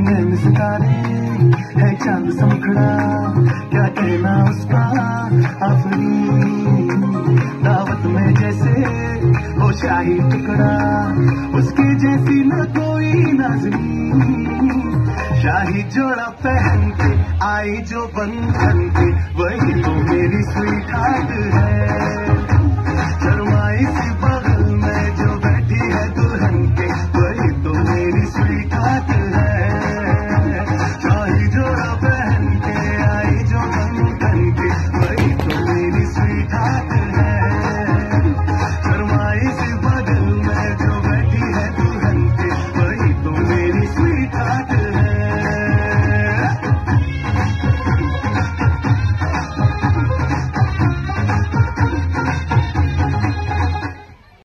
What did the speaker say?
कोने में सितारे है चाँद समखड़ा क्या कहना उसका अपनी दावत में जैसे वो शाही टुकड़ा उसके जैसी ना कोई नाजनी शाही जोड़ा पहन के आई जो बंधन के वही तो मेरी